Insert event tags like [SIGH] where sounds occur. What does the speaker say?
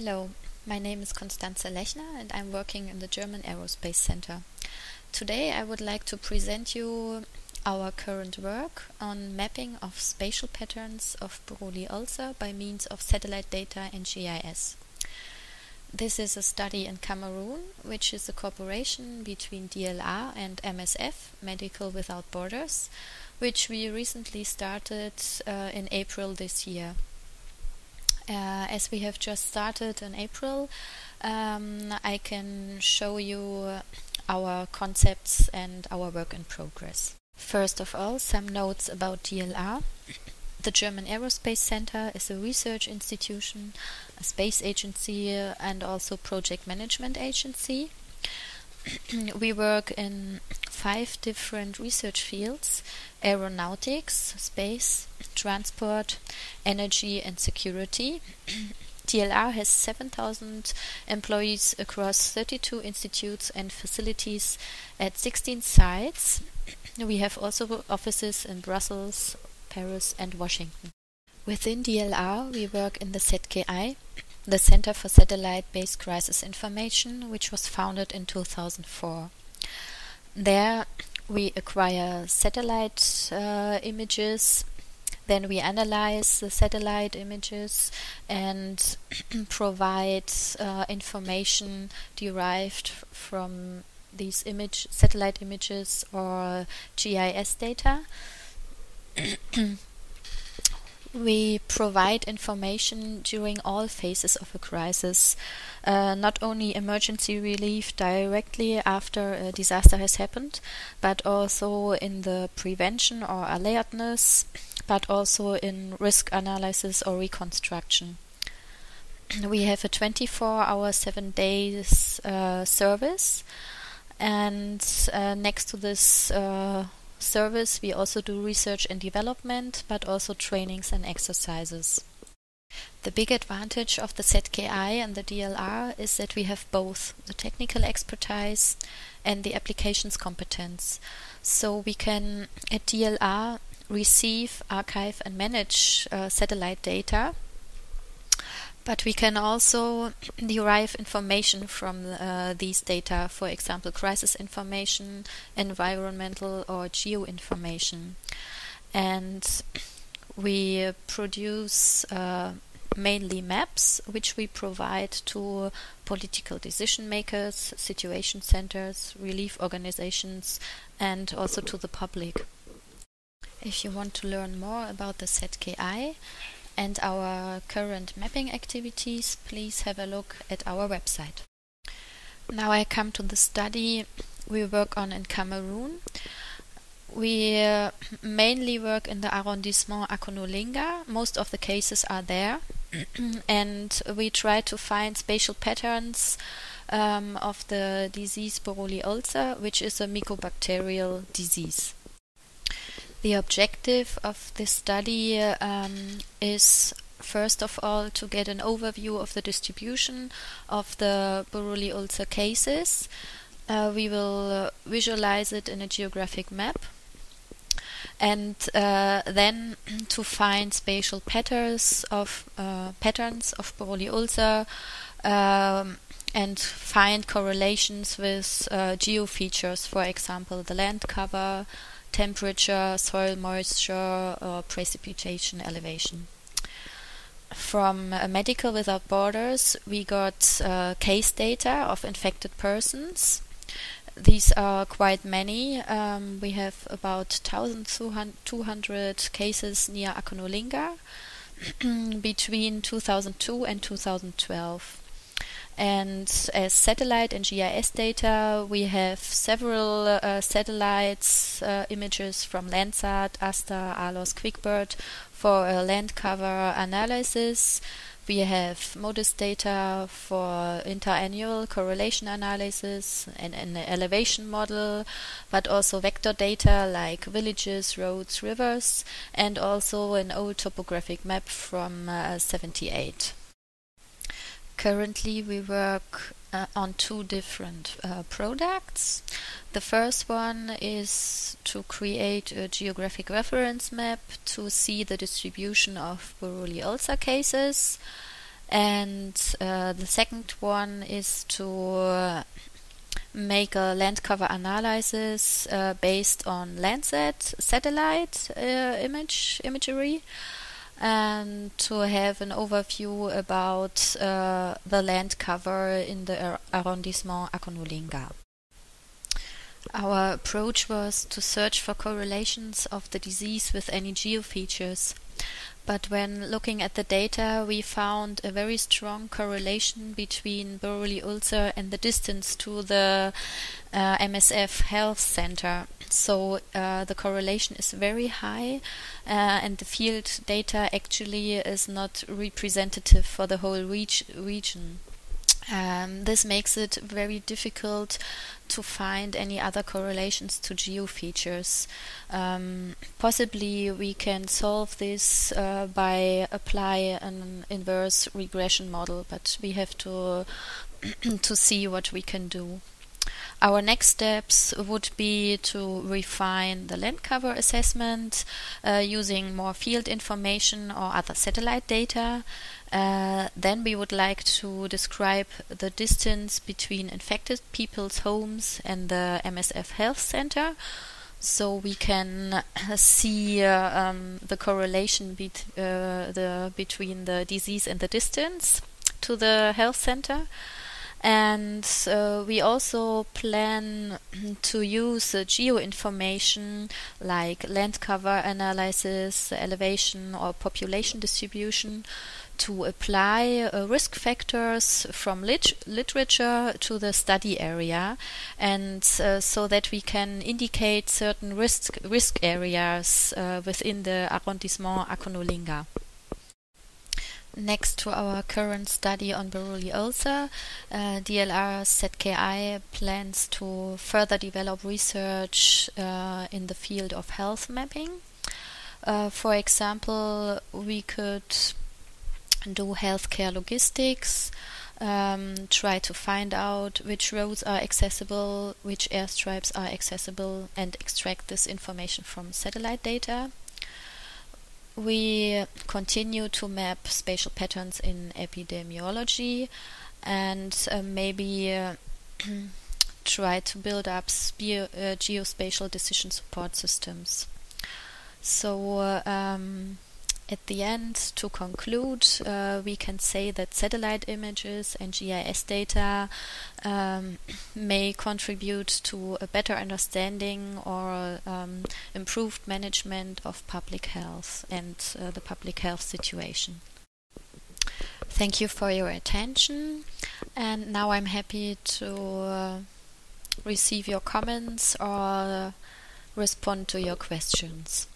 Hello, my name is Konstanze Lechner and I'm working in the German Aerospace Center. Today I would like to present you our current work on mapping of spatial patterns of Buruli ulcer by means of satellite data and GIS. This is a study in Cameroon, which is a cooperation between DLR and MSF, Medical Without Borders, which we recently started uh, in April this year. Uh, as we have just started in April, um, I can show you our concepts and our work in progress. First of all, some notes about DLR. The German Aerospace Center is a research institution, a space agency, and also project management agency. [CLEARS THROAT] we work in five different research fields aeronautics, space, transport, energy, and security. [CLEARS THROAT] DLR has 7,000 employees across 32 institutes and facilities at 16 sites. We have also offices in Brussels, Paris, and Washington. Within DLR, we work in the ZKI, the Center for Satellite Based Crisis Information, which was founded in 2004. There, we acquire satellite uh, images, then we analyze the satellite images and [CLEARS THROAT] provide uh, information derived from these image satellite images or GIS data. [CLEARS THROAT] we provide information during all phases of a crisis, uh, not only emergency relief directly after a disaster has happened, but also in the prevention or alertness, but also in risk analysis or reconstruction. [CLEARS THROAT] We have a 24 hour, 7 days uh, service and uh, next to this uh, service, we also do research and development, but also trainings and exercises. The big advantage of the ZKI and the DLR is that we have both the technical expertise and the applications competence. So we can, at DLR, receive, archive, and manage uh, satellite data but we can also derive information from uh, these data, for example, crisis information, environmental or geo information. And we produce uh, mainly maps which we provide to political decision makers, situation centers, relief organizations, and also to the public. If you want to learn more about the ZKI, and our current mapping activities, please have a look at our website. Now I come to the study we work on in Cameroon. We uh, mainly work in the arrondissement Akonolinga. Most of the cases are there. [CLEARS THROAT] and we try to find spatial patterns um, of the disease Buruli ulcer, which is a mycobacterial disease. The objective of this study um, is first of all to get an overview of the distribution of the Buruli ulcer cases. Uh, we will uh, visualize it in a geographic map and uh, then [CLEARS THROAT] to find spatial patterns of uh, patterns of Buruli ulcer um, and find correlations with uh, geo features, for example, the land cover, temperature, soil moisture, or precipitation elevation. From uh, Medical Without Borders, we got uh, case data of infected persons. These are quite many. Um, we have about 1,200 cases near Akonolinga [CLEARS THROAT] between 2002 and 2012. And as satellite and GIS data, we have several uh, satellites uh, images from Landsat, ASTER, ALOS, QuickBird for land cover analysis. We have MODIS data for interannual correlation analysis and an elevation model, but also vector data like villages, roads, rivers, and also an old topographic map from uh, 78. Currently, we work uh, on two different uh, products. The first one is to create a geographic reference map to see the distribution of Buruli ulcer cases. And uh, the second one is to uh, make a land cover analysis uh, based on Landsat satellite uh, image imagery and to have an overview about uh, the land cover in the arrondissement Akonolinga. Our approach was to search for correlations of the disease with any geofeatures but when looking at the data, we found a very strong correlation between Buruli ulcer and the distance to the uh, MSF health center. So uh, the correlation is very high, uh, and the field data actually is not representative for the whole region. Um, this makes it very difficult to find any other correlations to geofeatures. Um, possibly we can solve this uh, by apply an inverse regression model, but we have to [CLEARS THROAT] to see what we can do. Our next steps would be to refine the land cover assessment uh, using more field information or other satellite data. Uh, then we would like to describe the distance between infected people's homes and the MSF Health Center so we can see uh, um, the correlation uh, the, between the disease and the distance to the health center and uh, we also plan [CLEARS THROAT] to use uh, geo information like land cover analysis, elevation or population distribution to apply uh, risk factors from lit literature to the study area and uh, so that we can indicate certain risk risk areas uh, within the arrondissement Akonolinga. Next to our current study on Buruli ulcer, uh, DLR ZKI plans to further develop research uh, in the field of health mapping. Uh, for example, we could do healthcare logistics, um, try to find out which roads are accessible, which airstrips are accessible, and extract this information from satellite data we continue to map spatial patterns in epidemiology and uh, maybe uh, [CLEARS THROAT] try to build up uh, geospatial decision support systems. So, uh, um, at the end, to conclude, uh, we can say that satellite images and GIS data um, may contribute to a better understanding or um, improved management of public health and uh, the public health situation. Thank you for your attention, and now I'm happy to uh, receive your comments or respond to your questions.